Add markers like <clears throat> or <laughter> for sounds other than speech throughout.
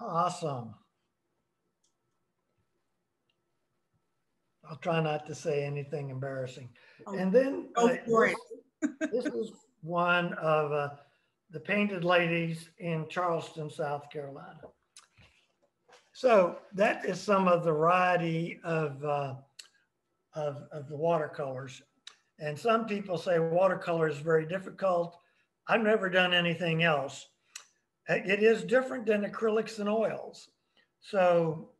Awesome. I'll try not to say anything embarrassing. Oh, And then uh, this, this is one of uh, the painted ladies in Charleston, South Carolina. So that is some of the variety of, uh, of, of the watercolors. And some people say watercolor is very difficult. I've never done anything else. It is different than acrylics and oils. So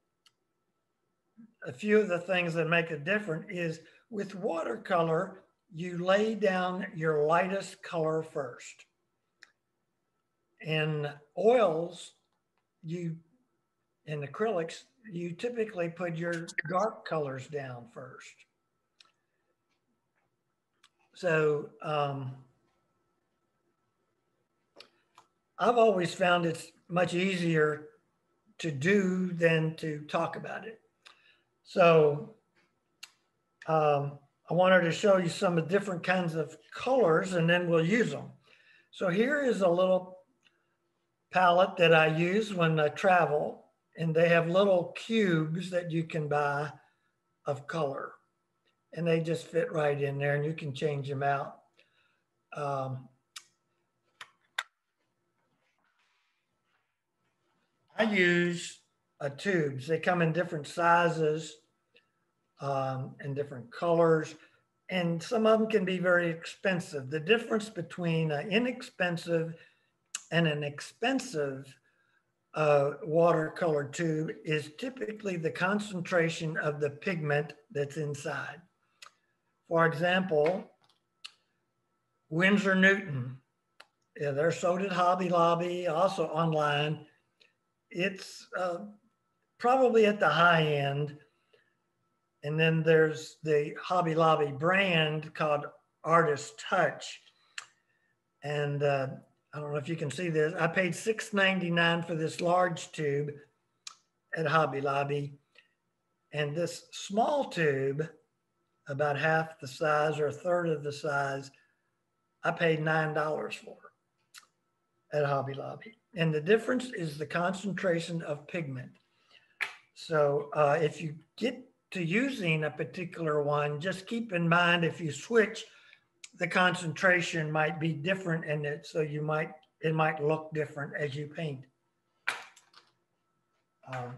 a few of the things that make it different is with watercolor, you lay down your lightest color first. In oils, you, in acrylics, you typically put your dark colors down first. So um, I've always found it's much easier to do than to talk about it. So um, I wanted to show you some of different kinds of colors and then we'll use them. So here is a little palette that I use when I travel and they have little cubes that you can buy of color and they just fit right in there and you can change them out. Um, I use tubes. They come in different sizes um, and different colors, and some of them can be very expensive. The difference between an inexpensive and an expensive uh, watercolor tube is typically the concentration of the pigment that's inside. For example, Winsor Newton, yeah, they're sold at Hobby Lobby, also online. It's uh, probably at the high end. And then there's the Hobby Lobby brand called Artist Touch. And uh, I don't know if you can see this. I paid $6.99 for this large tube at Hobby Lobby. And this small tube, about half the size or a third of the size, I paid $9 for at Hobby Lobby. And the difference is the concentration of pigment. So uh, if you get to using a particular one, just keep in mind if you switch, the concentration might be different in it. So you might, it might look different as you paint. Um,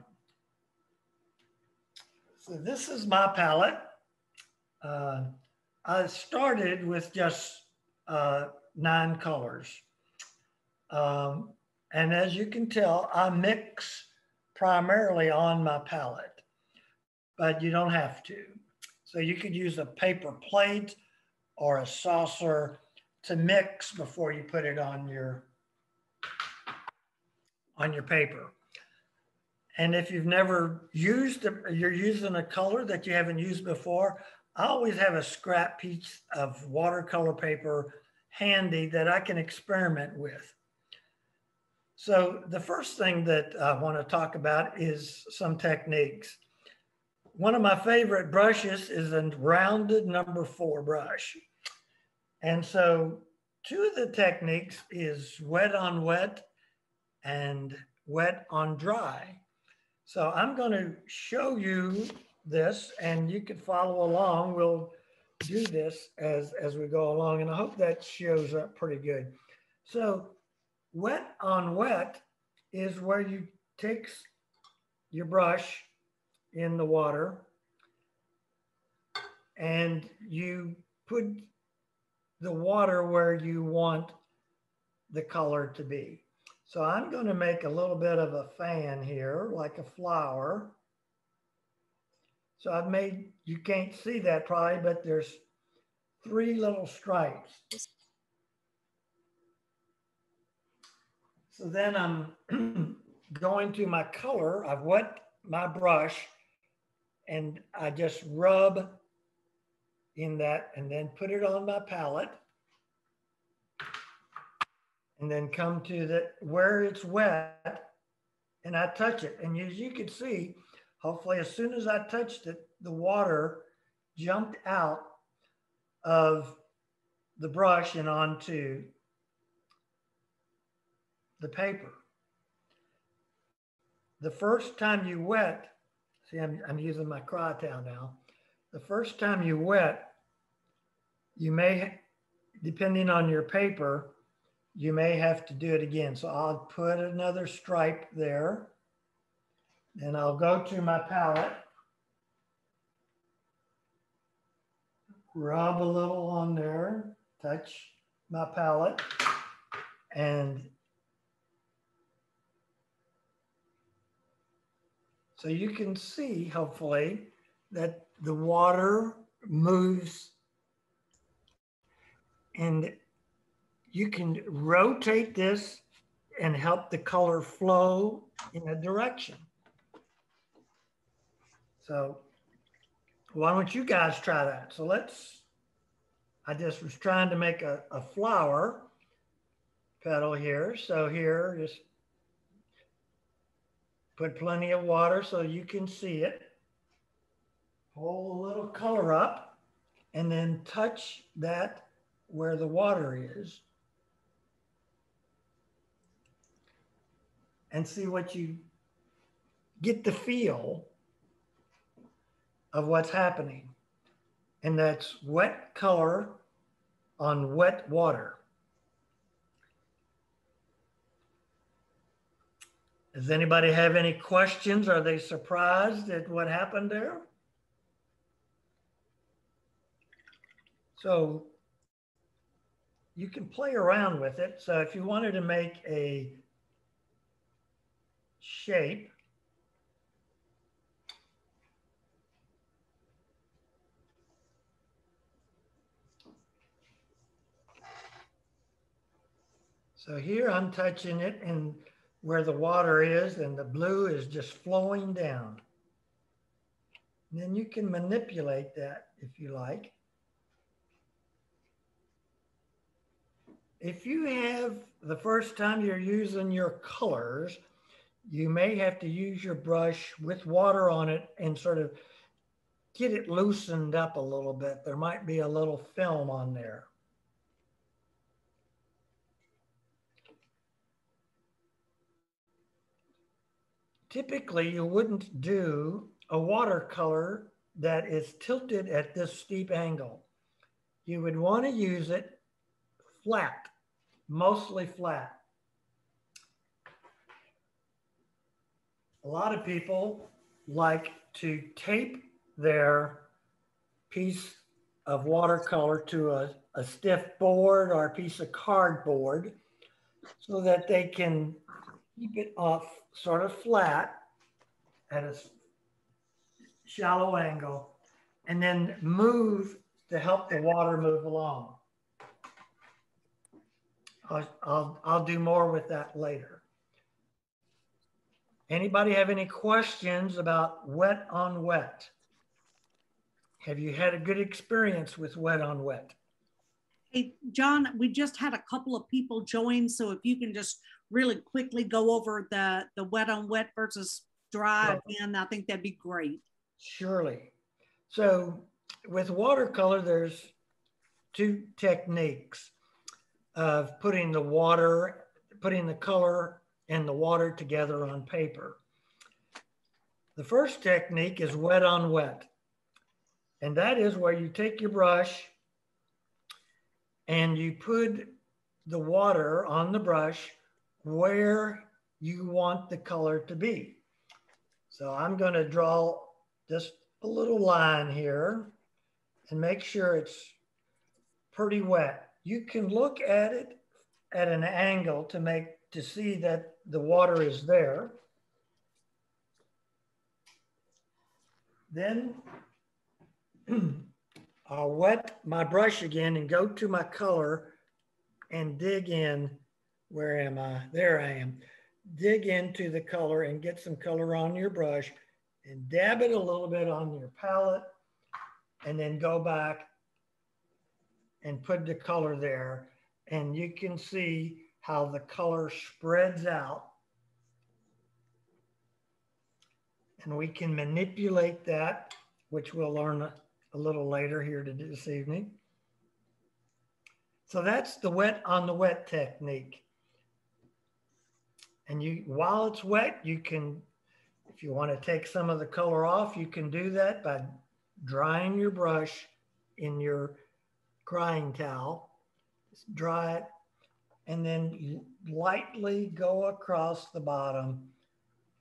so this is my palette. Uh, I started with just uh, nine colors. Um, and as you can tell, I mix primarily on my palette, but you don't have to. So you could use a paper plate or a saucer to mix before you put it on your on your paper. And if you've never used, you're using a color that you haven't used before, I always have a scrap piece of watercolor paper handy that I can experiment with. So the first thing that I want to talk about is some techniques. One of my favorite brushes is a rounded number four brush. And so two of the techniques is wet on wet and wet on dry. So I'm going to show you this and you can follow along. We'll do this as, as we go along and I hope that shows up pretty good. So wet on wet is where you take your brush in the water and you put the water where you want the color to be. So I'm going to make a little bit of a fan here, like a flower. So I've made, you can't see that probably, but there's three little stripes. So then I'm <clears throat> going to my color. I've wet my brush and I just rub in that and then put it on my palette and then come to the where it's wet and I touch it. And as you can see, hopefully as soon as I touched it, the water jumped out of the brush and onto the paper. the first time you wet, see, I'm, I'm using my crying towel now. The first time you wet, you may, depending on your paper, you may have to do it again. So I'll put another stripe there. And I'll go to my palette. Rub a little on there, touch my palette. And so you can see, hopefully, that the water moves and you can rotate this and help the color flow in a direction. So why don't you guys try that? So let's, I just was trying to make a, a flower petal here. So here, just put plenty of water so you can see it. Pull a little color up and then touch that where the water is. and see what you get the feel of what's happening. And that's wet color on wet water. Does anybody have any questions? Are they surprised at what happened there? So you can play around with it. So if you wanted to make a shape. So here I'm touching it and where the water is and the blue is just flowing down. And then you can manipulate that if you like. If you have the first time you're using your colors, you may have to use your brush with water on it and sort of get it loosened up a little bit. There might be a little film on there. Typically, you wouldn't do a watercolor that is tilted at this steep angle. You would want to use it flat, mostly flat. a lot of people like to tape their piece of watercolor to a, a stiff board or a piece of cardboard so that they can keep it off sort of flat at a shallow angle and then move to help the water move along. I'll, I'll, do more with that later. Anybody have any questions about wet on wet? Have you had a good experience with wet on wet? Hey, John, we just had a couple of people join. So if you can just really quickly go over the, the wet on wet versus dry again, I think that'd be great. Surely. So with watercolor, there's two techniques of putting the water, putting the color and the water together on paper. The first technique is wet on wet. And that is where you take your brush and you put the water on the brush where you want the color to be. So I'm going to draw just a little line here and make sure it's pretty wet. You can look at it at an angle to make to see that the water is there. Then <clears throat> I'll wet my brush again and go to my color and dig in. Where am I? There I am. Dig into the color and get some color on your brush and dab it a little bit on your palette and then go back and put the color there. And you can see how the color spreads out. And we can manipulate that, which we'll learn a, a little later here this evening. So that's the wet on the wet technique. And you, while it's wet, you can If you want to take some of the color off, you can do that by drying your brush in your crying towel. Just dry it and then lightly go across the bottom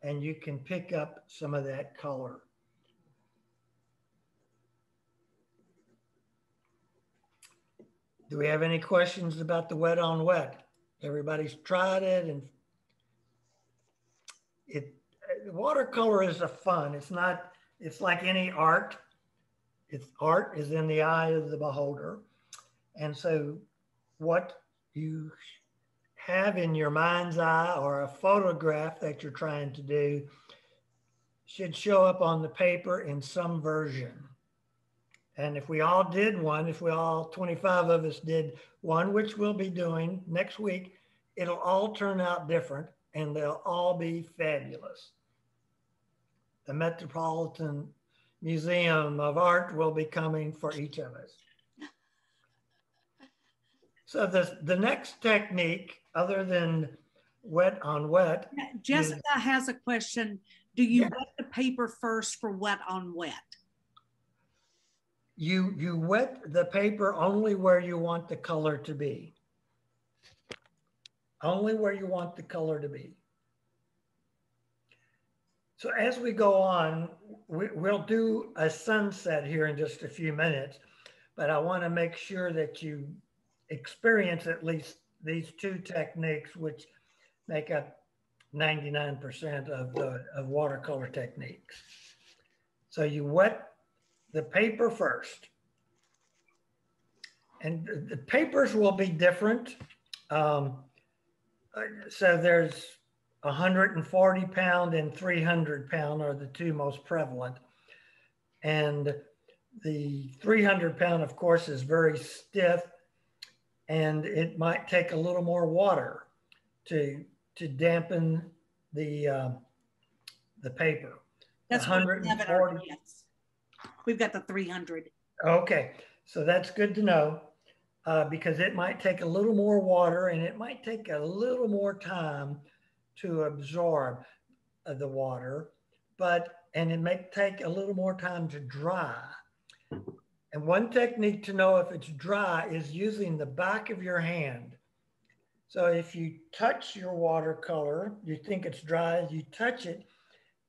and you can pick up some of that color. Do we have any questions about the wet on wet? Everybody's tried it and it watercolor is a fun. It's not, it's like any art. It's art is in the eye of the beholder. And so what you have in your mind's eye or a photograph that you're trying to do should show up on the paper in some version. And if we all did one, if we all 25 of us did one, which we'll be doing next week, it'll all turn out different and they'll all be fabulous. The Metropolitan Museum of Art will be coming for each of us. So the, the next technique, other than wet on wet. Jessica is, has a question. Do you yeah. wet the paper first for wet on wet? You, you wet the paper only where you want the color to be. Only where you want the color to be. So as we go on, we, will do a sunset here in just a few minutes, but I want to make sure that you experience at least these two techniques, which make up 99% of the of watercolor techniques. So you wet the paper first. And the papers will be different. Um, so there's 140 pound and 300 pound are the two most prevalent. And the 300 pound, of course, is very stiff and it might take a little more water to to dampen the uh, the paper. That's 140. Yes. We've got the 300. Okay, so that's good to know uh, because it might take a little more water and it might take a little more time to absorb uh, the water, but and it may take a little more time to dry. And one technique to know if it's dry is using the back of your hand. So if you touch your watercolor, you think it's dry, you touch it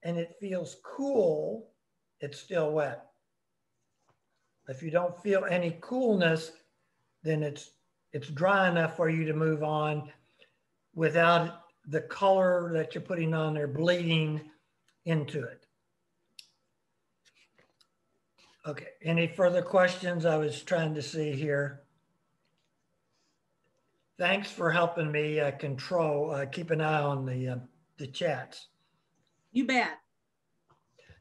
and it feels cool, it's still wet. If you don't feel any coolness, then it's it's dry enough for you to move on without the color that you're putting on there bleeding into it. Okay, any further questions? I was trying to see here. Thanks for helping me uh, control, uh, keep an eye on the, uh, the chats. You bet.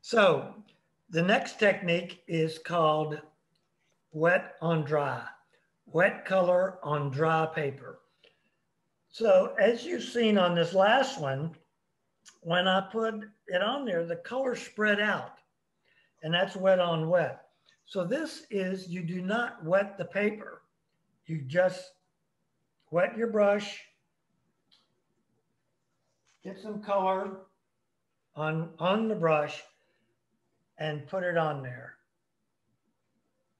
So the next technique is called wet on dry, wet color on dry paper. So as you've seen on this last one, when I put it on there, the color spread out and that's wet on wet. So this is, you do not wet the paper. You just wet your brush, get some color on, on the brush and put it on there.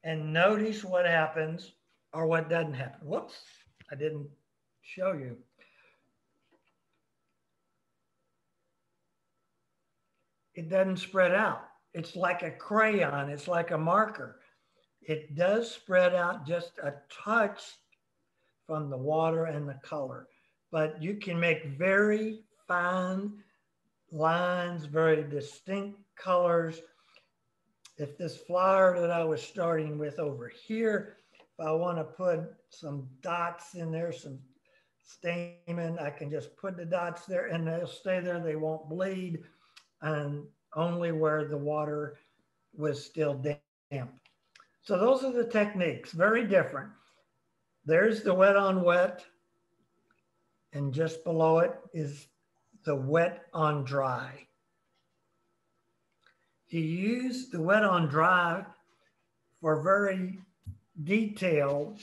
And notice what happens or what doesn't happen. Whoops, I didn't show you. It doesn't spread out it's like a crayon, it's like a marker. It does spread out just a touch from the water and the color, but you can make very fine lines, very distinct colors. If this flower that I was starting with over here, if I want to put some dots in there, some stamen, I can just put the dots there and they'll stay there. They won't bleed. And only where the water was still damp. So those are the techniques, very different. There's the wet on wet, and just below it is the wet on dry. You use the wet on dry for very detailed,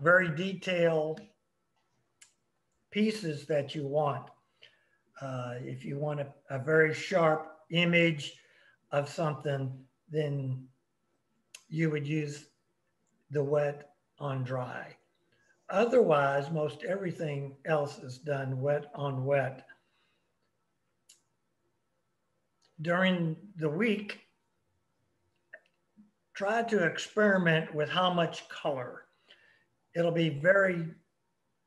very detailed pieces that you want. Uh, if you want a, a very sharp image of something, then you would use the wet on dry. Otherwise, most everything else is done wet on wet. During the week, try to experiment with how much color. It'll be very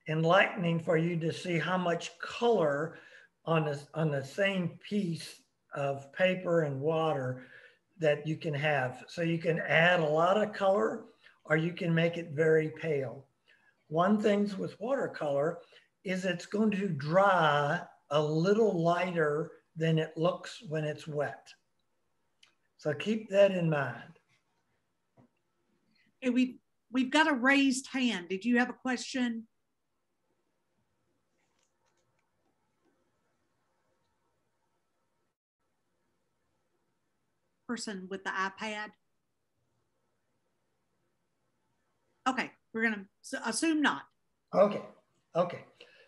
enlightening for you to see how much color on the, on the same piece of paper and water that you can have. So you can add a lot of color or you can make it very pale. One things with watercolor is it's going to dry a little lighter than it looks when it's wet. So keep that in mind. We we've got a raised hand. Did you have a question? Person with the iPad. Okay, we're gonna assume not. Okay, okay.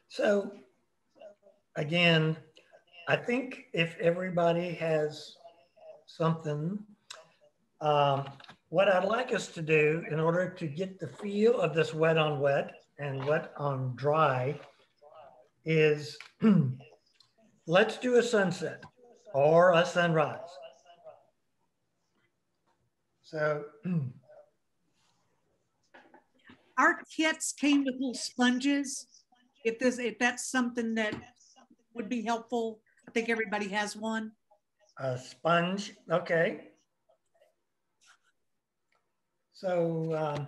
So again, I think if everybody has something, um, what I'd like us to do in order to get the feel of this wet on wet and wet on dry is <clears throat> let's do a sunset or a sunrise. So <clears throat> our kits came with little sponges. If this, if that's something that would be helpful, I think everybody has one. A sponge, okay. So um,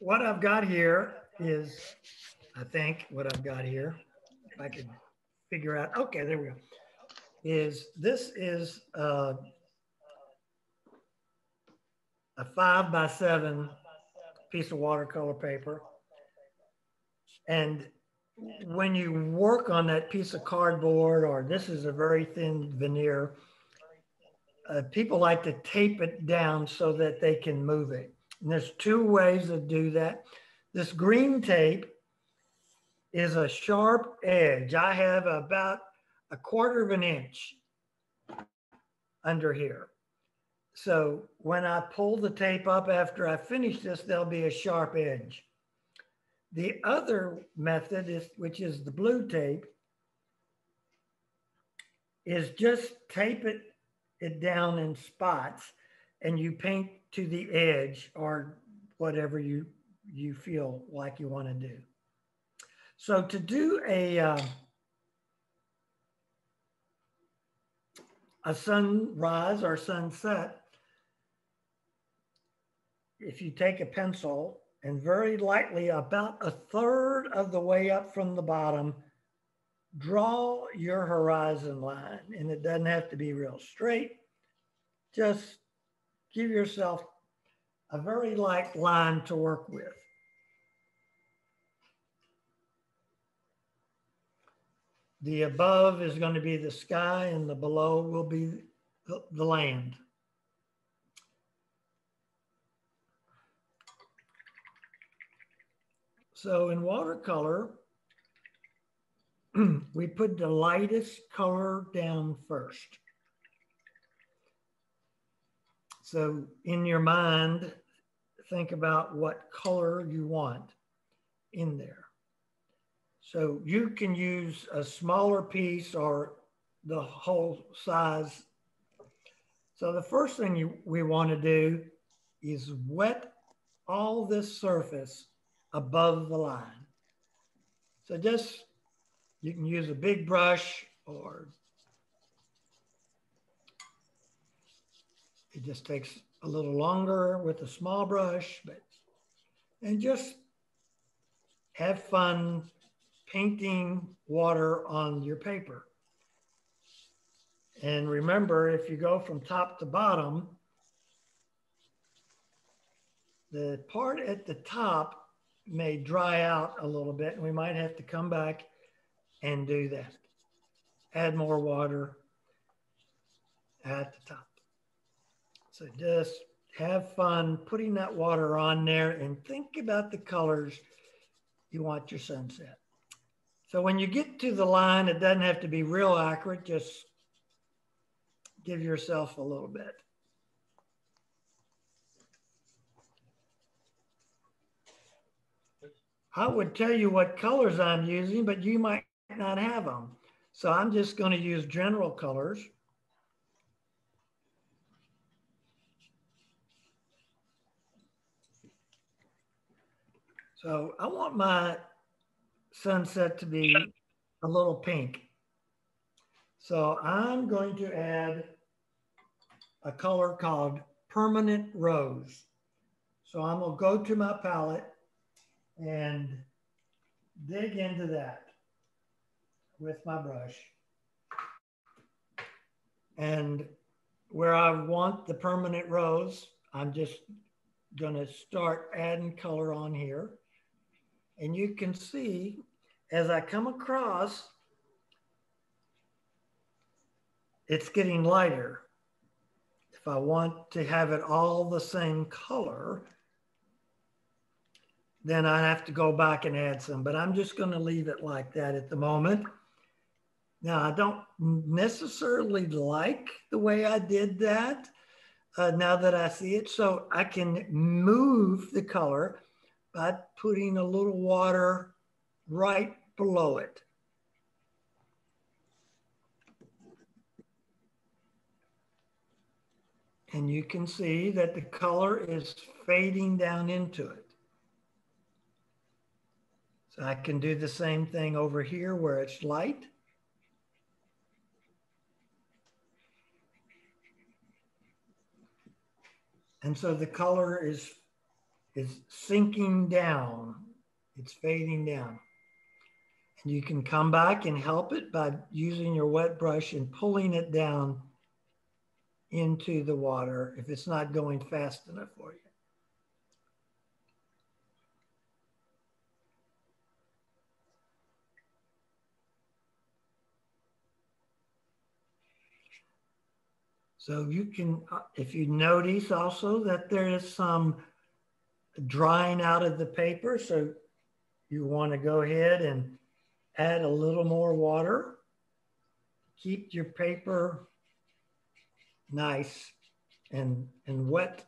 what I've got here is, I think what I've got here, if I could figure out, okay, there we go, is this is uh, a five by seven piece of watercolor paper. And when you work on that piece of cardboard, or this is a very thin veneer, uh, people like to tape it down so that they can move it. And there's two ways to do that. This green tape is a sharp edge. I have about a quarter of an inch under here. So when I pull the tape up after I finish this, there'll be a sharp edge. The other method is, which is the blue tape, is just tape it, it down in spots and you paint to the edge or whatever you, you feel like you want to do. So to do a, uh, a sunrise or sunset, if you take a pencil and very lightly, about a third of the way up from the bottom, draw your horizon line. And it doesn't have to be real straight. Just give yourself a very light line to work with. The above is going to be the sky and the below will be the, land. So in watercolor, <clears throat> we put the lightest color down first. So in your mind, think about what color you want in there. So you can use a smaller piece or the whole size. So the first thing you, we want to do is wet all this surface above the line. So just, you can use a big brush or it just takes a little longer with a small brush, but, and just have fun painting water on your paper. And remember, if you go from top to bottom, the part at the top may dry out a little bit and we might have to come back and do that. Add more water at the top. So just have fun putting that water on there and think about the colors you want your sunset. So when you get to the line, it doesn't have to be real accurate, just give yourself a little bit. I would tell you what colors I'm using, but you might not have them. So I'm just going to use general colors. So I want my sunset to be a little pink. So I'm going to add a color called Permanent Rose. So I'm gonna go to my palette and dig into that with my brush. And where I want the permanent rose, I'm just gonna start adding color on here. And you can see as I come across, it's getting lighter. If I want to have it all the same color, then I have to go back and add some, but I'm just gonna leave it like that at the moment. Now, I don't necessarily like the way I did that uh, now that I see it. So I can move the color by putting a little water right below it. And you can see that the color is fading down into it. So I can do the same thing over here where it's light. And so the color is, is sinking down. It's fading down. And you can come back and help it by using your wet brush and pulling it down into the water if it's not going fast enough for you. So you can, uh, if you notice also that there is some drying out of the paper, so you want to go ahead and add a little more water. Keep your paper nice and, and wet.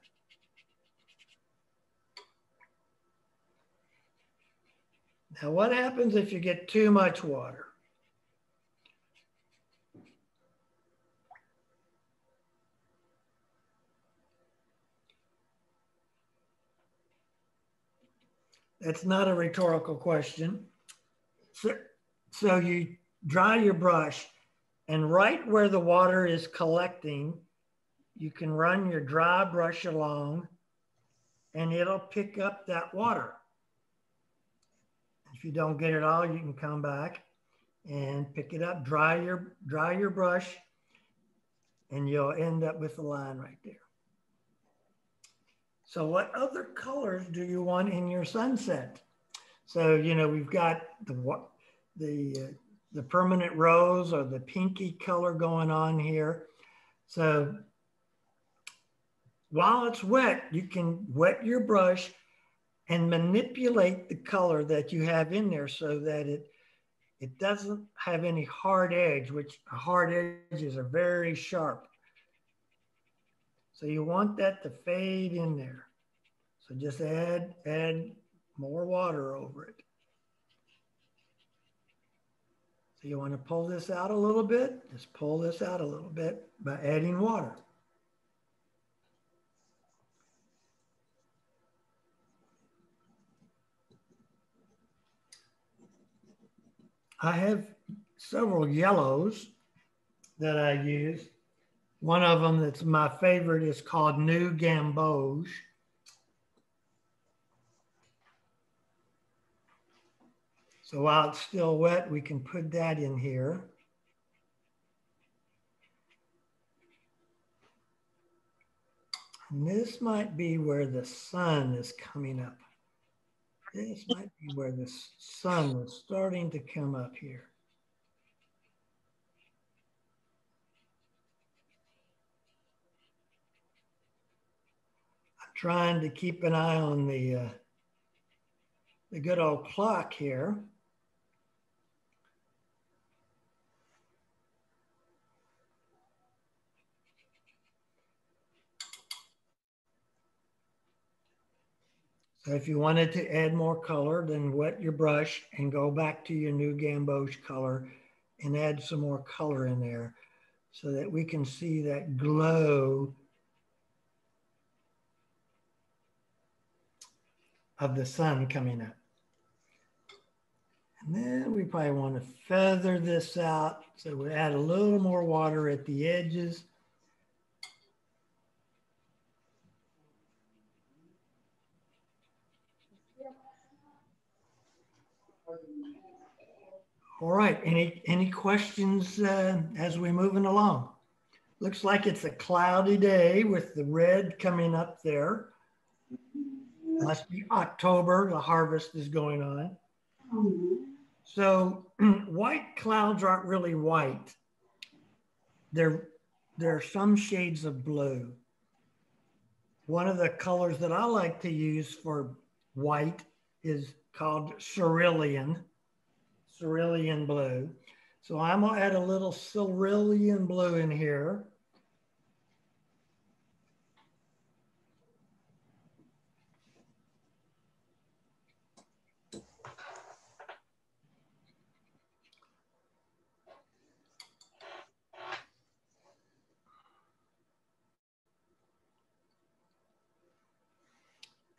Now, what happens if you get too much water? That's not a rhetorical question. So, so you dry your brush and right where the water is collecting, you can run your dry brush along and it'll pick up that water. If you don't get it all, you can come back and pick it up, dry your, dry your brush, and you'll end up with the line right there. So what other colors do you want in your sunset? So, you know, we've got the, the, uh, the permanent rose or the pinky color going on here. So while it's wet, you can wet your brush and manipulate the color that you have in there so that it, it doesn't have any hard edge, which hard edges are very sharp. So you want that to fade in there. So just add, add more water over it. So you want to pull this out a little bit, just pull this out a little bit by adding water. I have several yellows that I use. One of them that's my favorite is called New Gamboge. So while it's still wet, we can put that in here. And this might be where the sun is coming up. This might be where the sun is starting to come up here. trying to keep an eye on the, uh, the good old clock here. So if you wanted to add more color, then wet your brush and go back to your new gamboge color and add some more color in there so that we can see that glow of the sun coming up. And then we probably want to feather this out. So we add a little more water at the edges. All right, any, any questions uh, as we're moving along? Looks like it's a cloudy day with the red coming up there. Must be October, the harvest is going on. Mm-hmm. So <clears throat> white clouds aren't really white. They're, there are some shades of blue. One of the colors that I like to use for white is called cerulean cerulean blue. So I'm gonna add a little cerulean blue in here.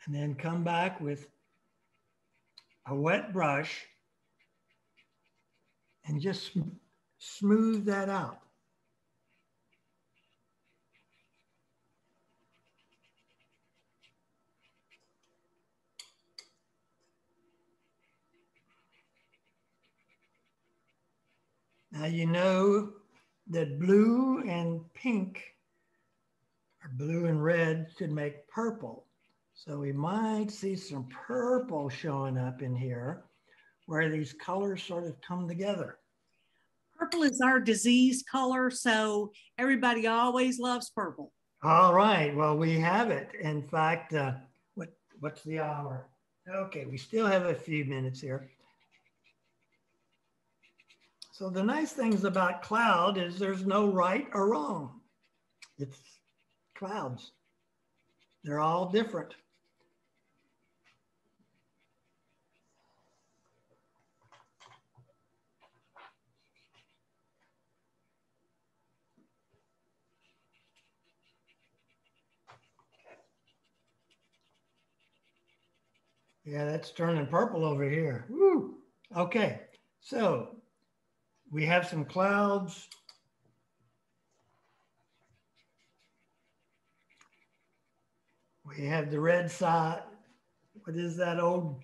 And then come back with a wet brush and just smooth that out. Now you know that blue and pink or blue and red should make purple. So we might see some purple showing up in here where these colors sort of come together. Purple is our disease color, so everybody always loves purple. All right, well, we have it. In fact, uh, what what's the hour? Okay, we still have a few minutes here. So the nice things about cloud is there's no right or wrong. It's clouds. They're all different. Yeah, that's turning purple over here. Woo. Okay, so we have some clouds. We have the red side. What is that old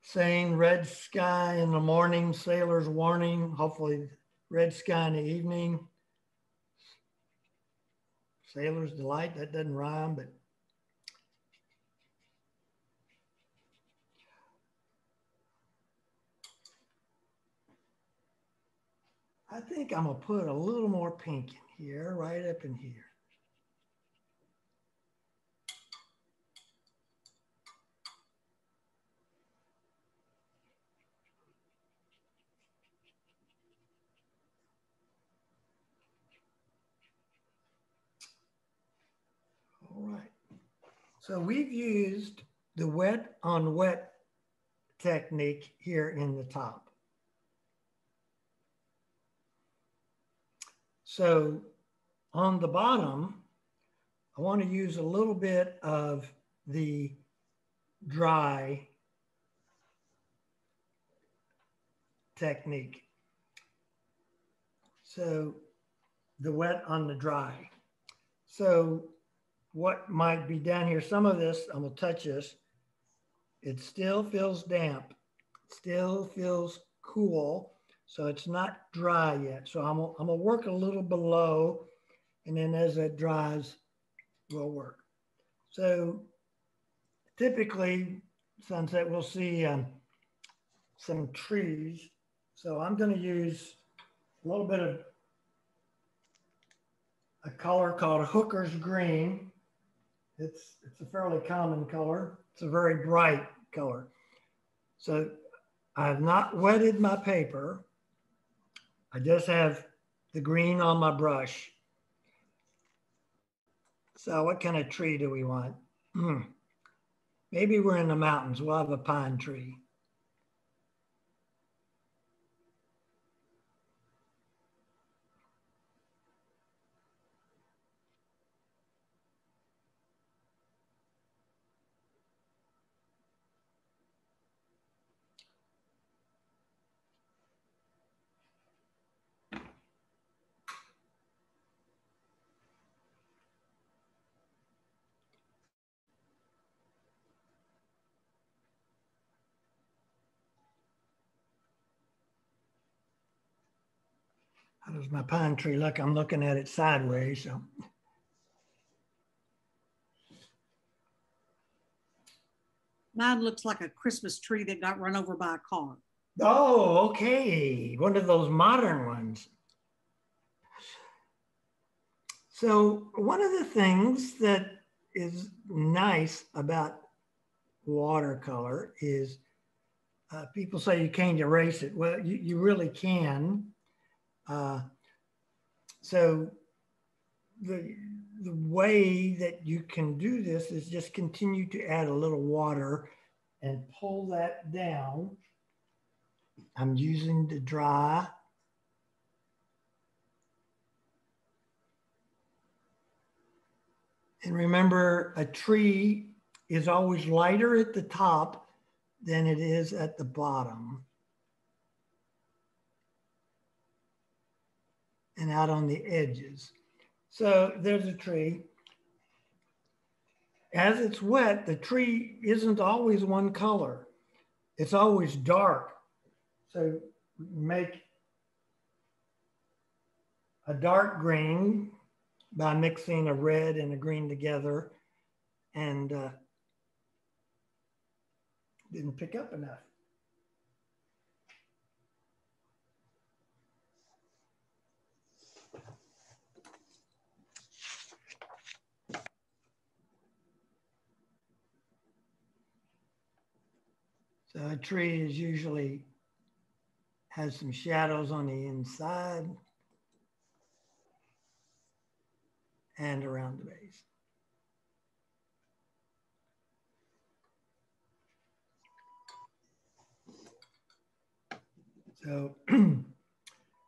saying? Red sky in the morning, sailor's warning. Hopefully, red sky in the evening. Sailor's delight. That doesn't rhyme, but I think I'm gonna put a little more pink in here, right up in here. All right. So we've used the wet on wet technique here in the top. So on the bottom, I want to use a little bit of the dry technique. So the wet on the dry. So what might be down here, some of this, I'm gonna touch this, it still feels damp, still feels cool, so it's not dry yet. So I'm, I'm gonna work a little below and then as it dries, we'll work. So typically sunset, we'll see um, some trees. So I'm gonna use a little bit of a color called hooker's green. It's, it's a fairly common color. It's a very bright color. So I have not wetted my paper. I just have the green on my brush. So what kind of tree do we want? Hmm. Maybe we're in the mountains. We'll have a pine tree. My pine tree look? I'm looking at it sideways. So Mine looks like a Christmas tree that got run over by a car. Oh, okay. One of those modern ones. So one of the things that is nice about watercolor is uh, people say you can't erase it. Well, you, you really can. Uh, so the, the way that you can do this is just continue to add a little water and pull that down. I'm using the dry. And remember, a tree is always lighter at the top than it is at the bottom. And out on the edges. So there's a tree. As it's wet, the tree isn't always one color. It's always dark. So make a dark green by mixing a red and a green together and uh, didn't pick up enough. A tree is usually has some shadows on the inside and around the base. So <clears throat>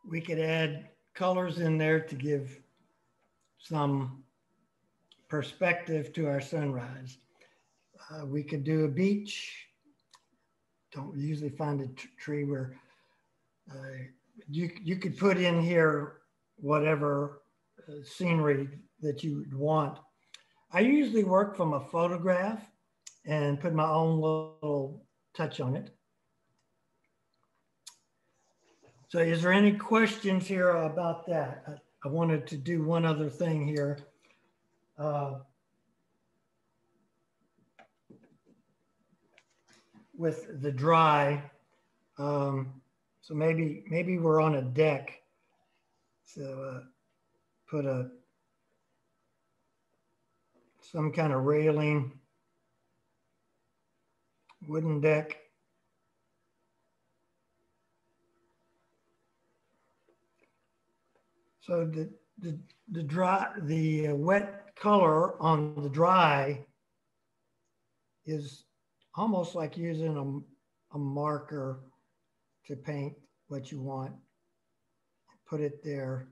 we could add colors in there to give some perspective to our sunrise. Uh, we could do a beach don't usually find a tree where uh, you, you could put in here whatever uh, scenery that you would want. I usually work from a photograph and put my own little touch on it. So is there any questions here about that? I, I wanted to do one other thing here. Uh, with the dry. Um, so maybe maybe we're on a deck. So uh, put a some kind of railing, wooden deck. So the the the dry the uh, wet color on the dry is almost like using a, a marker to paint what you want. Put it there.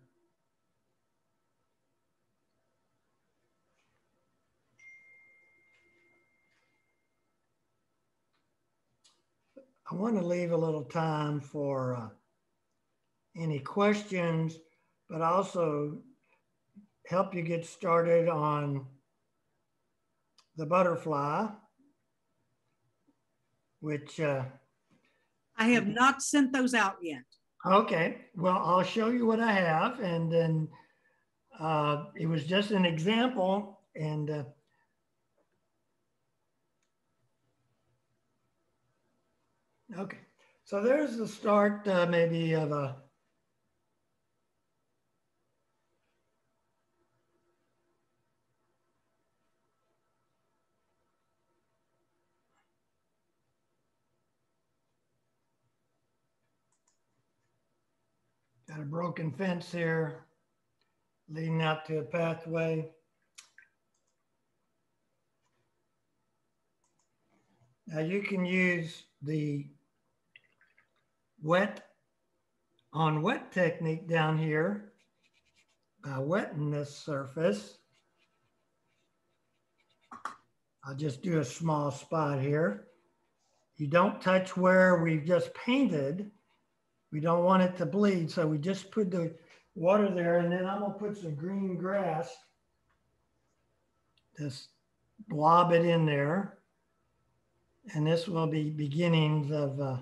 I want to leave a little time for uh, any questions, but also help you get started on the butterfly which uh, I have not sent those out yet. Okay, well, I'll show you what I have, and then uh, it was just an example, and uh, okay, so there's the start, uh, maybe of a Got a broken fence here leading out to a pathway. Now you can use the wet on wet technique down here by wetting this surface. I'll just do a small spot here. You don't touch where we've just painted. We don't want it to bleed. So we just put the water there and then I'm gonna put some green grass. Just blob it in there. And this will be beginnings of uh,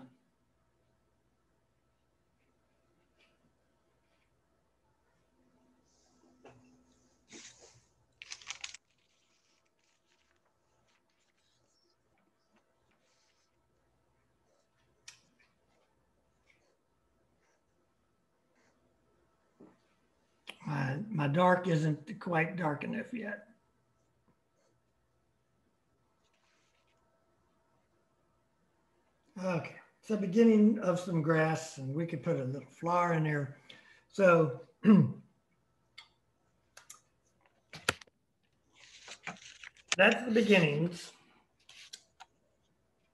My, dark isn't quite dark enough yet. Okay, so beginning of some grass and we could put a little flower in there. So <clears throat> that's the beginnings.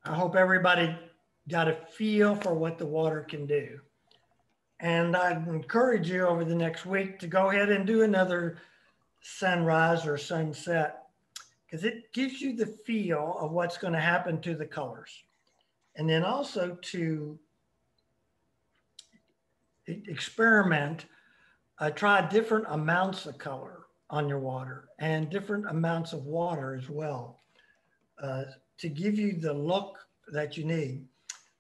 I hope everybody got a feel for what the water can do. And I'd encourage you over the next week to go ahead and do another sunrise or sunset because it gives you the feel of what's going to happen to the colors. And then also to experiment, uh, try different amounts of color on your water and different amounts of water as well uh, to give you the look that you need.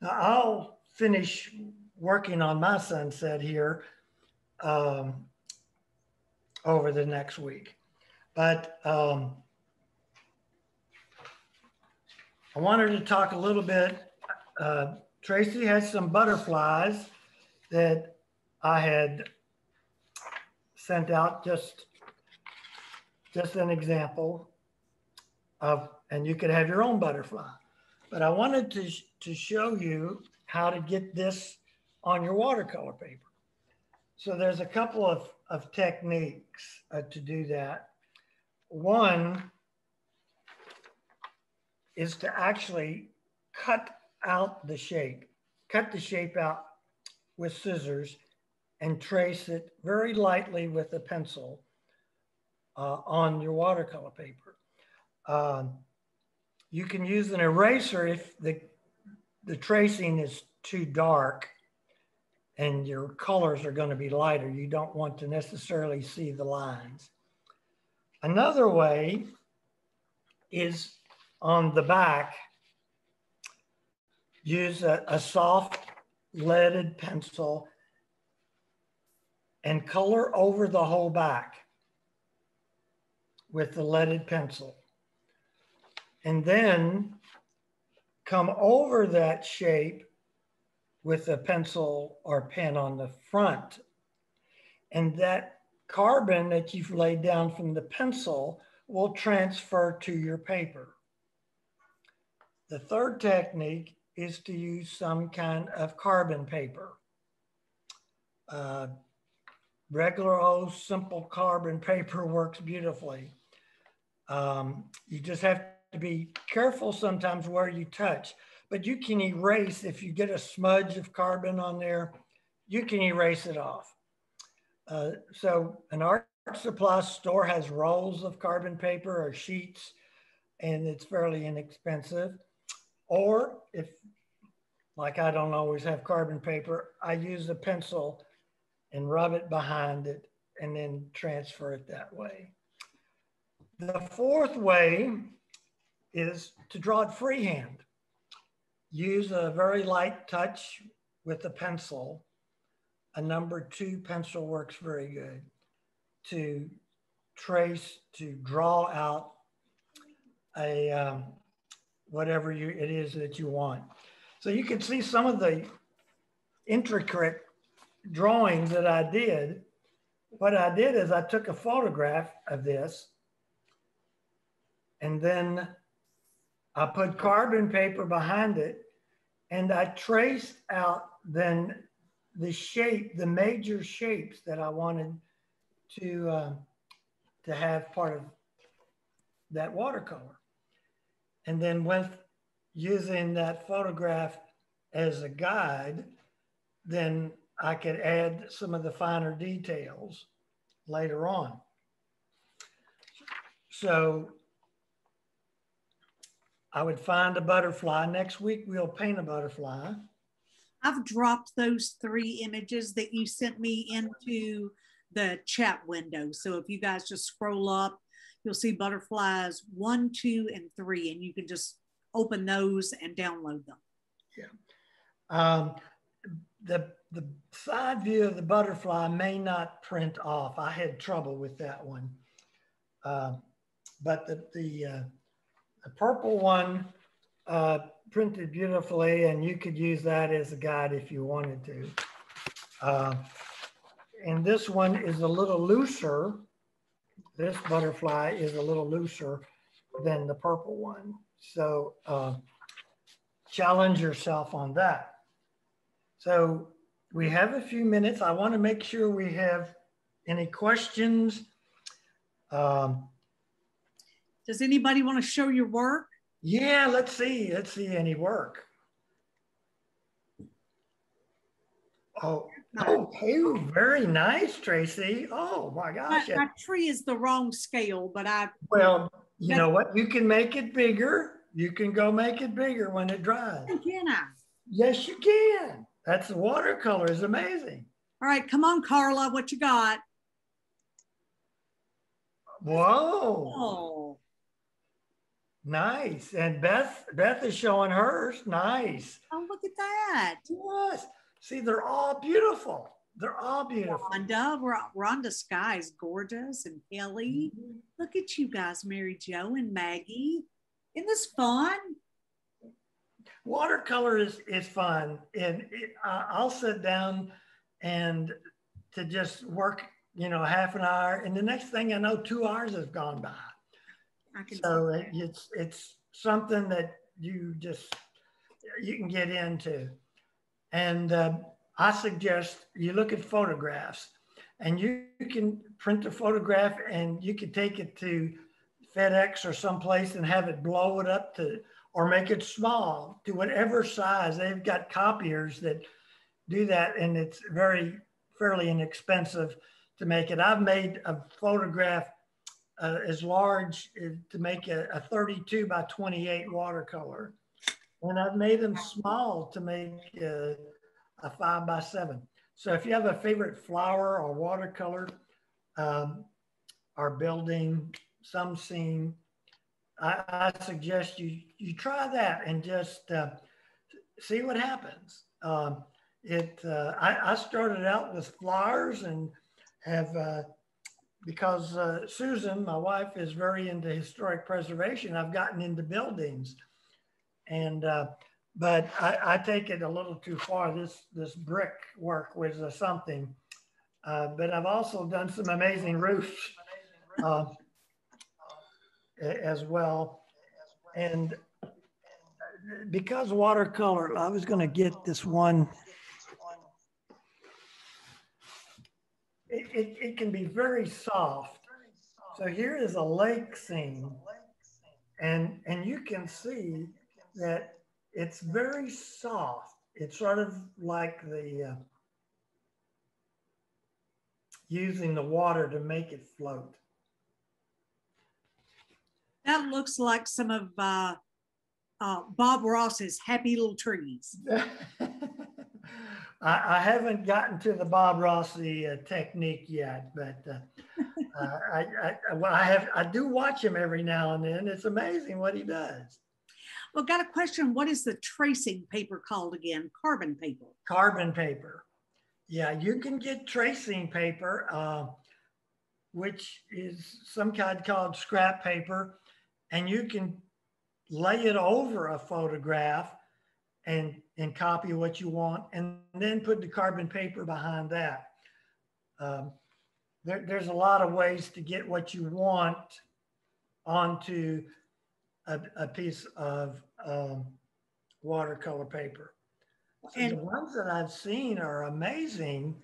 Now, I'll finish working on my sunset here um, over the next week. But um, I wanted to talk a little bit. Uh, Tracy has some butterflies that I had sent out just just an example of, and you could have your own butterfly. But I wanted to, to show you how to get this on your watercolor paper. So there's a couple of, of techniques uh, to do that. One is to actually cut out the shape, cut the shape out with scissors and trace it very lightly with a pencil uh, on your watercolor paper. Um, you can use an eraser if the, the tracing is too dark and your colors are going to be lighter. You don't want to necessarily see the lines. Another way is on the back, use a, a soft leaded pencil and color over the whole back with the leaded pencil. And then come over that shape with a pencil or pen on the front. And that carbon that you've laid down from the pencil will transfer to your paper. The third technique is to use some kind of carbon paper. Uh, regular old simple carbon paper <laughs> works beautifully. Um, you just have to be careful sometimes where you touch but you can erase, if you get a smudge of carbon on there, you can erase it off. Uh, so an art supply store has rolls of carbon paper or sheets, and it's fairly inexpensive. Or if, like I don't always have carbon paper, I use a pencil and rub it behind it and then transfer it that way. The fourth way is to draw it freehand use a very light touch with a pencil. A number two pencil works very good to trace, to draw out a um, whatever you, it is that you want. So you can see some of the intricate drawings that I did. What I did is I took a photograph of this and then I put carbon paper behind it and I traced out then the shape, the major shapes that I wanted to, uh, to have part of that watercolor. And then with using that photograph as a guide, then I could add some of the finer details later on. So I would find a butterfly. Next week, we'll paint a butterfly. I've dropped those three images that you sent me into the chat window. So if you guys just scroll up, you'll see butterflies one, two, and three, and you can just open those and download them. Yeah. Um, the, the side view of the butterfly may not print off. I had trouble with that one. Uh, but the, the, uh, the purple one uh, printed beautifully and you could use that as a guide if you wanted to. Uh, and this one is a little looser. This butterfly is a little looser than the purple one. So uh, challenge yourself on that. So we have a few minutes. I want to make sure we have any questions. Um, Does anybody want to show your work? Yeah, let's see. Let's see any work. Oh, oh, oh, very nice, Tracy. Oh my gosh. My, my, tree is the wrong scale, but I. Well, you know what? You can make it bigger. You can go make it bigger when it dries. Can I? Yes, you can. That's the watercolor is amazing. All right, come on, Carla. What you got? Whoa. Oh. Nice. And Beth, Beth is showing hers. Nice. Oh, look at that. Yes. See, they're all beautiful. They're all beautiful. Rhonda, Rhonda Sky is gorgeous. And Kelly, mm -hmm. look at you guys, Mary Jo and Maggie. Isn't this fun? Watercolor is, is fun. And it, I'll sit down and to just work, you know, half an hour. And the next thing I know, two hours has gone by. So it, it's, it's something that you just, you can get into. And uh, I suggest you look at photographs and you can print a photograph and you can take it to FedEx or someplace and have it blow it up to, or make it small to whatever size. They've got copiers that do that and it's very fairly inexpensive to make it. I've made a photograph uh, as large uh, to make a, a 32 by 28 watercolor. And I've made them small to make a, a five by seven. So if you have a favorite flower or watercolor um, or building, some scene, I, I, suggest you, you try that and just uh, see what happens. Um, it, uh, I, I, started out with flowers and have, uh, because uh, Susan, my wife, is very into historic preservation, I've gotten into buildings. And uh, but I, I, take it a little too far. This this brick work was uh, something, uh, but I've also done some amazing roofs uh, as well, and because watercolor, I was going to get this one. It, it, it can be very soft. So here is a lake scene, and and you can see that it's very soft. It's sort of like the uh, using the water to make it float. That looks like some of uh, uh, Bob Ross's happy little trees. <laughs> I, I, haven't gotten to the Bob Rossi uh, technique yet, but uh, <laughs> uh, I, I, well, I have I do watch him every now and then. It's amazing what he does. Well, got a question. What is the tracing paper called again? Carbon paper. Carbon paper. Yeah, you can get tracing paper, uh, which is some kind called scrap paper, and you can lay it over a photograph and, and copy what you want, and then put the carbon paper behind that. Um, there, there's a lot of ways to get what you want onto a, a piece of um, watercolor paper. And the ones that I've seen are amazing.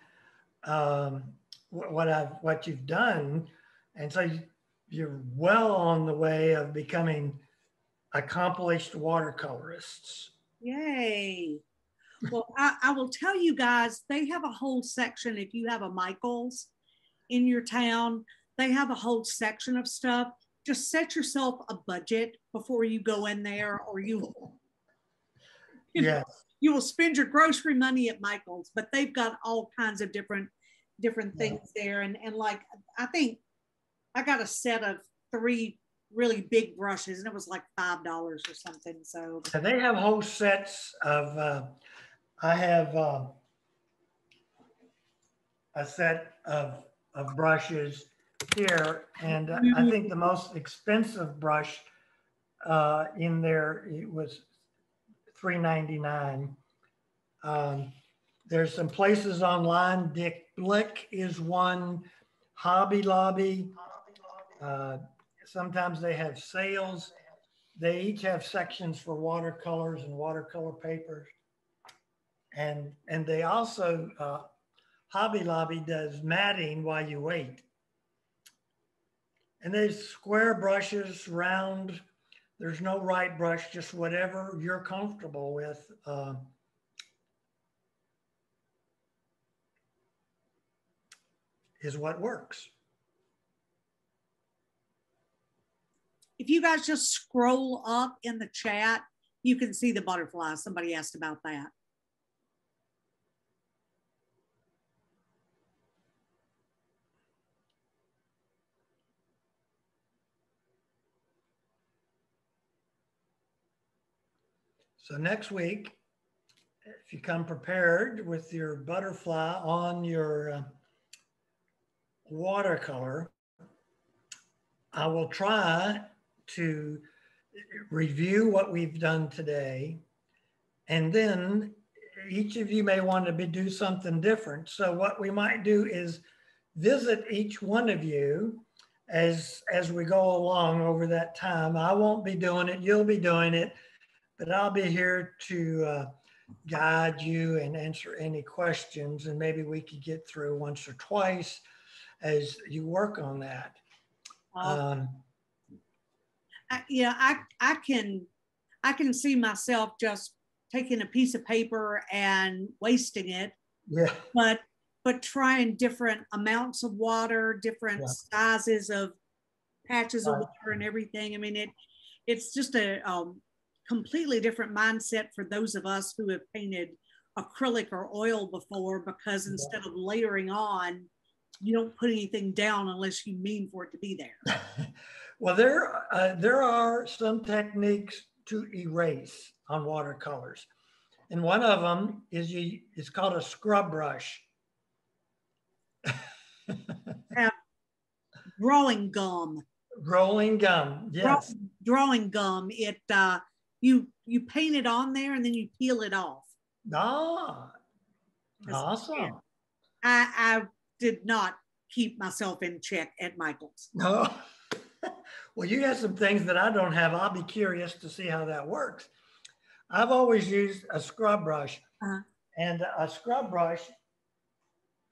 Um, what I've what you've done, and so you're well on the way of becoming accomplished watercolorists. Yay. Well, I, I will tell you guys, they have a whole section. If you have a Michaels in your town, they have a whole section of stuff. Just set yourself a budget before you go in there, or you, you Yes. know, you will spend your grocery money at Michaels. But they've got all kinds of different different Yeah. things there, and and like I think I got a set of three really big brushes, and it was like five dollars or something. So So they have whole sets of, uh, I have, uh, a set of, of brushes here. And I think the most expensive brush, uh, in there, it was three ninety-nine. Um, there's some places online, Dick Blick is one, Hobby Lobby. Uh, Sometimes they have sales. They each have sections for watercolors and watercolor papers. And, and they also, uh, Hobby Lobby does matting while you wait. And there's square brushes, round, there's no right brush, just whatever you're comfortable with. uh, Is what works. If you guys just scroll up in the chat, you can see the butterflies. Somebody asked about that. So next week, if you come prepared with your butterfly on your uh, watercolor, I will try to review what we've done today. And then each of you may want to be, do something different. So what we might do is visit each one of you as, as we go along over that time. I won't be doing it, you'll be doing it, but I'll be here to uh, guide you and answer any questions. And maybe we could get through once or twice as you work on that. Um, I, yeah, I I can I can see myself just taking a piece of paper and wasting it, yeah, but but trying different amounts of water, different Yeah. sizes of patches of water and everything. I mean, it it's just a um, completely different mindset for those of us who have painted acrylic or oil before because Yeah. instead of layering on, you don't put anything down unless you mean for it to be there. <laughs> well, there, uh, there are some techniques to erase on watercolors. And one of them is you, it's called a scrub brush. <laughs> Drawing gum. Rolling gum, yes. drawing gum. It uh, you you paint it on there and then you peel it off. Ah, awesome. I I did not keep myself in check at Michael's. No. <laughs> well, you have some things that I don't have. I'll be curious to see how that works. I've always used a scrub brush, Uh-huh. and a scrub brush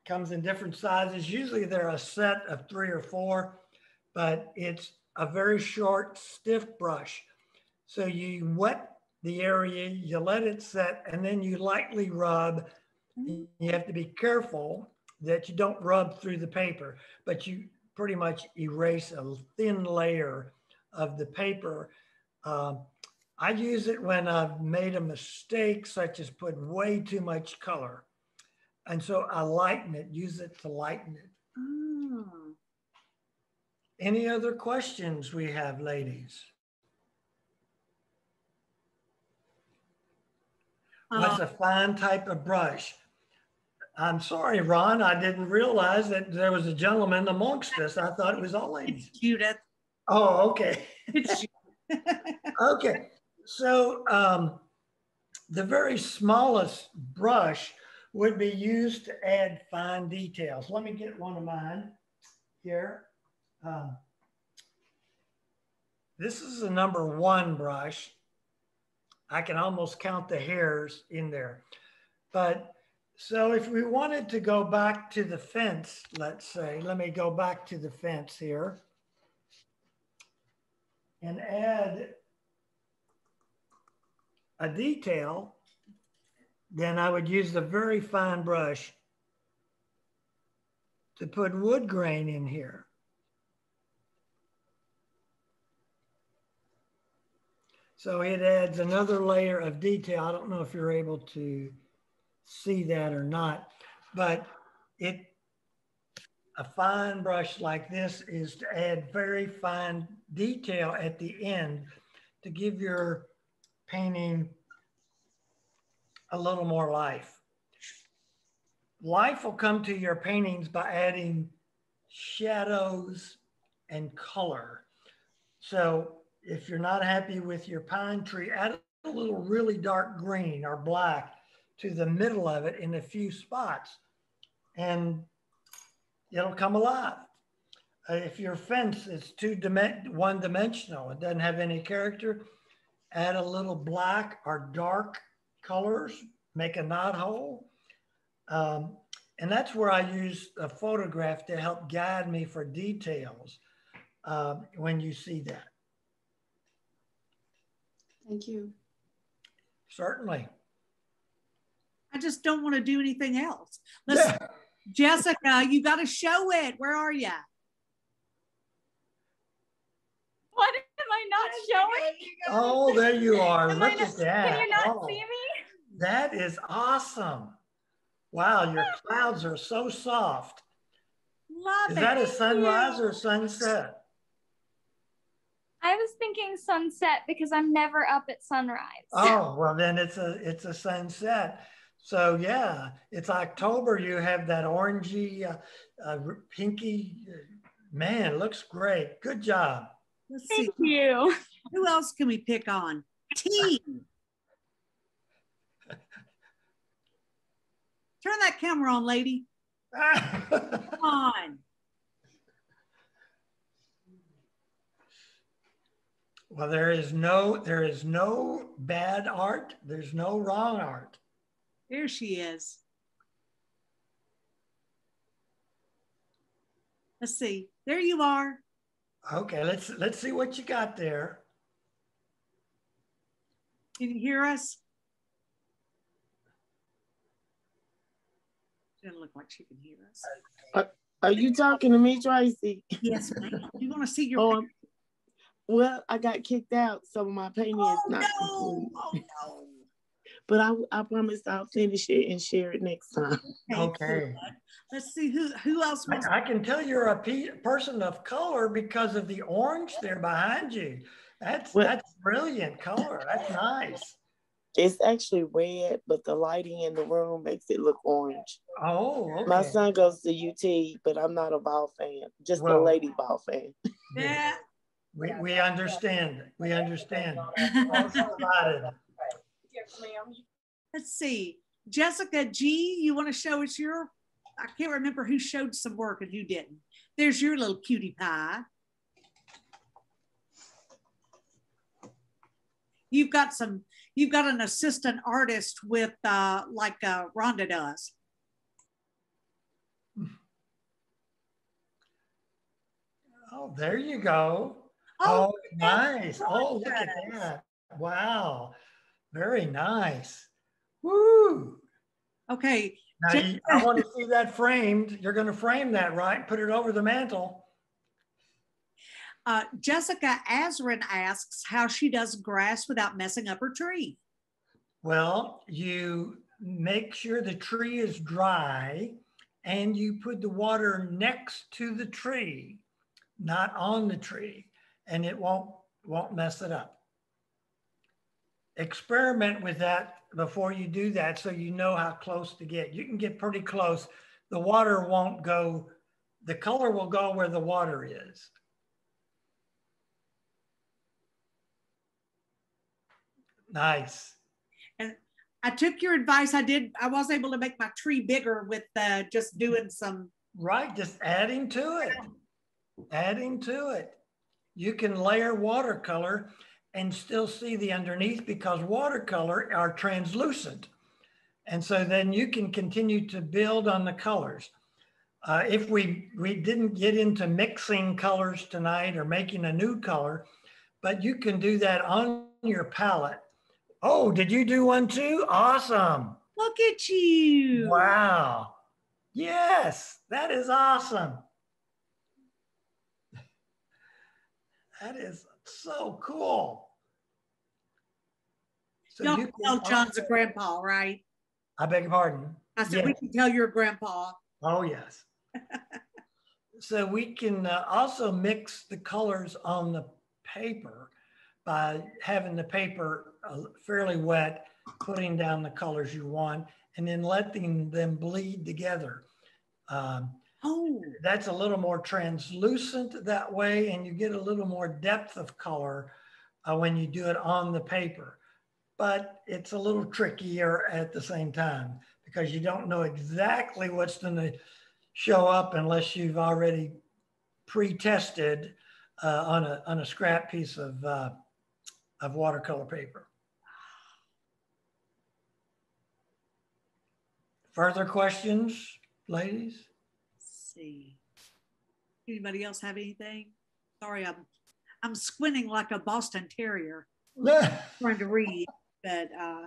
comes in different sizes. Usually they're a set of three or four, but it's a very short, stiff brush. So you wet the area, you let it set, and then you lightly rub. You have to be careful that you don't rub through the paper, but you pretty much erase a thin layer of the paper. Um, I use it when I've made a mistake, such as put way too much color. And so I lighten it, use it to lighten it. Oh. Any other questions we have, ladies? What's Uh, a fine type of brush? I'm sorry, Ron, I didn't realize that there was a gentleman amongst us. I thought it was all ladies. it's. Judith. Oh, okay. <laughs> <laughs> Okay, so um, the very smallest brush would be used to add fine details. Let me get one of mine here. Um, this is a number one brush. I can almost count the hairs in there. But so if we wanted to go back to the fence, let's say, let me go back to the fence here and add a detail, then I would use the very fine brush to put wood grain in here. So it adds another layer of detail. I don't know if you're able to see that or not, but it a fine brush like this is to add very fine detail at the end to give your painting a little more life. Life will come to your paintings by adding shadows and color. So if you're not happy with your pine tree, add a little really dark green or black to the middle of it in a few spots and it'll come alive. Uh, if your fence is too dim- one dimensional, it doesn't have any character, add a little black or dark colors, make a knot hole. Um, and that's where I use a photograph to help guide me for details um, when you see that. Thank you. Certainly. I just don't want to do anything else. Let's, Yeah. Jessica, you got to show it. Where are you? What am I not showing? Oh, there you are. Am I Look not- at that. Can you not Oh, see me? That is awesome. Wow, your <laughs> clouds are so soft. Love Is it. that a sunrise you. or sunset? I was thinking sunset because I'm never up at sunrise. Oh, well then it's a it's a sunset. So yeah, it's October. You have that orangey, uh, uh, pinky. uh, Man, looks great. Good job. Let's see. Thank you. Who else can we pick on? T. <laughs> Turn that camera on, lady. <laughs> Come on. well, there is no there is no bad art. There's no wrong art. There she is. Let's see. There you are. Okay, let's let's see what you got there. Can you hear us? Doesn't look like she can hear us. Uh, are you talking to me, Tracy? Yes, ma'am. You want to see your? <laughs> Oh, well, I got kicked out, so my painting is oh not no! complete. Oh no! But I, I promise I'll finish it and share it next time. Okay. Let's see who who else wants. I, I can tell you're a pe- person of color because of the orange there behind you. That's Well- that's brilliant color. That's nice. It's actually red, but the lighting in the room makes it look orange. Oh, okay. My son goes to UT, but I'm not a ball fan, just Well- a lady ball fan. <laughs> Yeah. We, we understand. We understand. <laughs> All provided. Let's see. Jessica G, you want to show us your? I can't remember who showed some work and who didn't. There's your little cutie pie. You've got some. You've got an assistant artist with, uh, like uh, Rhonda does. Oh, there you go. Oh, Oh, nice. Oh, look at that. Wow. Very nice. Woo. okay. Now, you, I want to see that framed. You're going to frame that, right? Put it over the mantle. Uh, Jessica Azrin asks how she does grass without messing up her tree. Well, you make sure the tree is dry and you put the water next to the tree, not on the tree, and it won't won't mess it up. Experiment with that before you do that so you know how close to get. You can get pretty close. The water won't go, the color will go where the water is. Nice. And I took your advice. I did. I was able to make my tree bigger with uh, just doing some. Right, just adding to it, adding to it. You can layer watercolor and still see the underneath because watercolor are translucent. And so then you can continue to build on the colors. Uh, if we, we didn't get into mixing colors tonight or making a new color, but you can do that on your palette Oh, did you do one too? Awesome. Look at you. Wow. Yes, that is awesome. <laughs> That is so cool. So Y'all you can tell John's a grandpa, right? I beg your pardon. I said, we can tell you're a grandpa. Oh, yes. <laughs> So we can uh, also mix the colors on the paper by having the paper uh, fairly wet, putting down the colors you want, and then letting them bleed together. Um, Oh, That's a little more translucent that way, and you get a little more depth of color uh, when you do it on the paper. But it's a little trickier at the same time because you don't know exactly what's going to show up unless you've already pre-tested uh, on a on a scrap piece of uh, of watercolor paper. Further questions, ladies? See. Anybody else have anything? Sorry, I'm I'm squinting like a Boston Terrier <laughs> trying to read, but uh,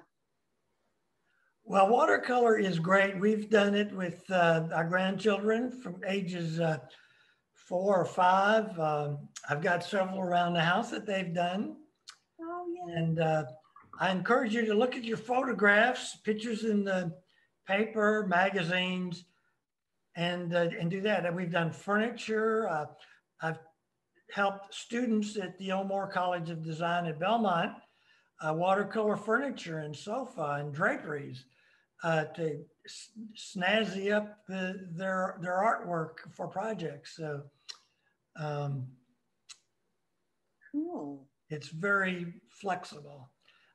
Well, watercolor is great. We've done it with uh, our grandchildren from ages uh, four or five. Um, I've got several around the house that they've done. oh yeah. And uh, I encourage you to look at your photographs, pictures in the paper, magazines, and, uh, and do that. And we've done furniture. Uh, I've helped students at the O'More College of Design at Belmont uh, watercolor furniture and sofa and draperies uh, to s- snazzy up the, their, their artwork for projects. So um, Cool. it's very flexible.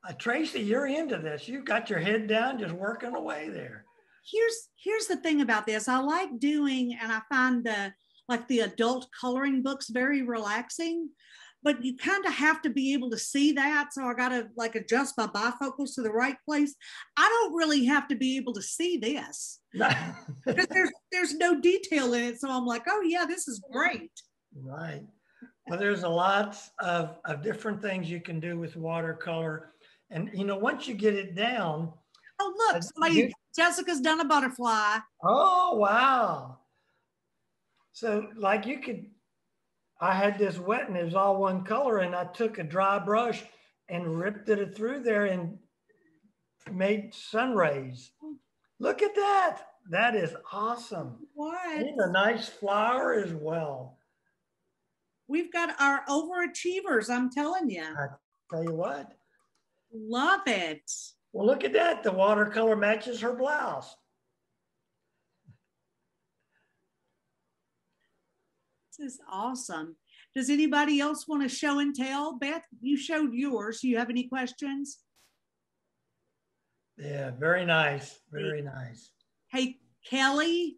Uh, Tracy, you're into this. You've got your head down, just working away there. Here's here's the thing about this. I like doing, and I find the like the adult coloring books very relaxing. But you kind of have to be able to see that. So I gotta like adjust my bifocals to the right place. I don't really have to be able to see this <laughs> because there's there's no detail in it. So I'm like, oh yeah, this is great. Right. Well, there's a lot of, of different things you can do with watercolor. And, you know, once you get it down, Oh Uh, look, somebody you- Jessica's done a butterfly. oh, wow. So like you could, I had this wet and it was all one color and I took a dry brush and ripped it through there and made sun rays. Look at that. That is awesome. What? And a nice flower as well. We've got our overachievers. I'm telling you, Tell you what. love it. Well, look at that. The watercolor matches her blouse. This is awesome. Does anybody else want to show and tell? Beth, you showed yours. Do you have any questions? Yeah, very nice. Very nice. Hey, Kelly,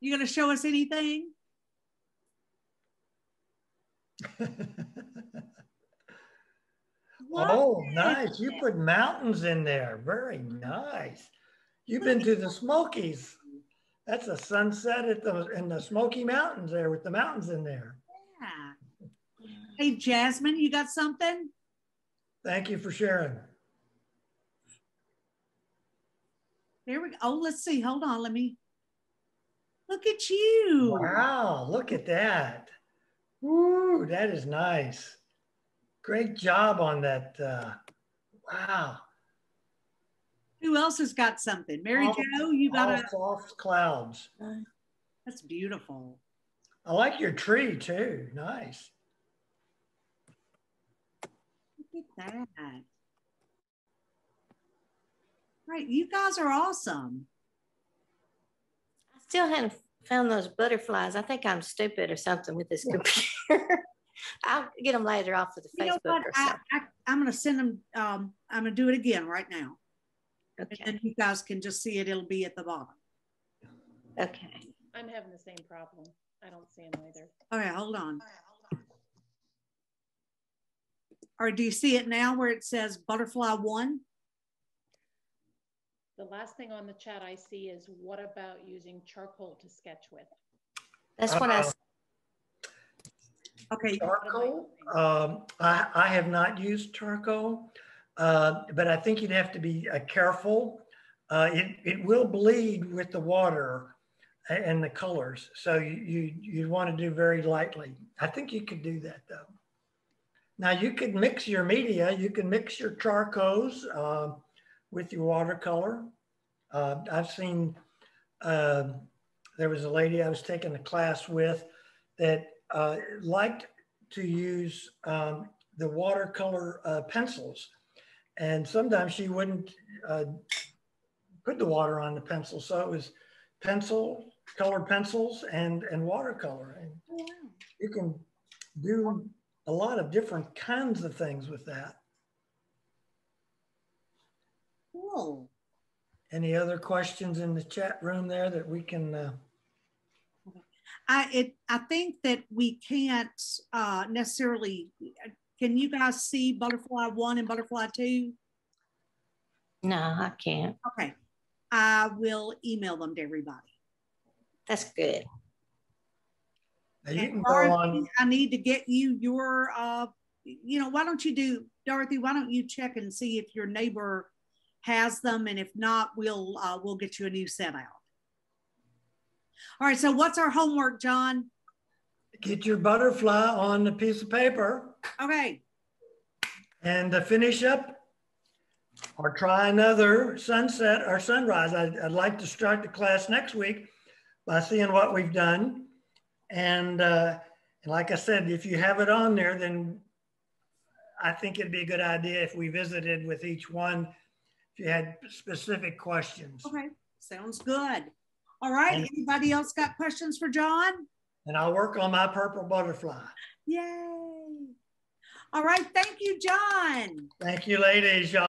you going to show us anything? <laughs> oh, nice. You put mountains in there. Very nice. You've been to the Smokies. That's a sunset at the in the Smoky Mountains there with the mountains in there. Yeah. Hey, Jasmine, you got something? Thank you for sharing. There we go. Oh, let's see. Hold on. Let me look at you. Wow, look at that. Ooh, that is nice. Great job on that. Uh, wow. Who else has got something? Mary All- Jo, you got All a. soft clouds. That's beautiful. I like your tree too. Nice. Look at that. Right, you guys are awesome. I still haven't found those butterflies. I think I'm stupid or something with this computer. <laughs> I'll get them later off of the You know Facebook what? or I, something. I, I'm gonna send them, um, I'm gonna do it again right now. And Okay. then you guys can just see it. It'll be at the bottom. Okay. I'm having the same problem. I don't see them either. All right, hold on. Or do you see it now where it says butterfly one? The last thing on the chat I see is what about using charcoal to sketch with? That's what I, Uh-oh. s- Okay, Charcoal, um, I, I have not used charcoal, uh, but I think you'd have to be uh, careful. Uh, it, it will bleed with the water and the colors. So you, you, you'd want to do very lightly. I think you could do that though. Now you could mix your media, you can mix your charcoals, uh, with your watercolor. Uh, I've seen, um there was a lady I was taking a class with that uh, liked to use um, the watercolor uh, pencils. And sometimes she wouldn't uh, put the water on the pencil. So it was pencil, colored pencils and, and watercolor. And Oh, wow. you can do a lot of different kinds of things with that. Cool. Any other questions in the chat room there that we can, uh, I it I think that we can't uh necessarily can you guys see butterfly one and butterfly two? No, I can't. Okay. I will email them to everybody. That's good. now you And can go on. I need to get you your uh you know, why don't you do Dorothy, why don't you check and see if your neighbor has them and if not, we'll uh we'll get you a new set out. All right, so what's our homework, John? Get your butterfly on the piece of paper Okay, and to finish up or try another sunset or sunrise. I'd, I'd like to start the class next week by seeing what we've done. And, uh, and like I said, if you have it on there, then I think it'd be a good idea if we visited with each one, if you had specific questions. okay, sounds good. All right, And- anybody else got questions for John? And I'll work on my purple butterfly. Yay. All right, thank you, John. Thank you, ladies. Y'all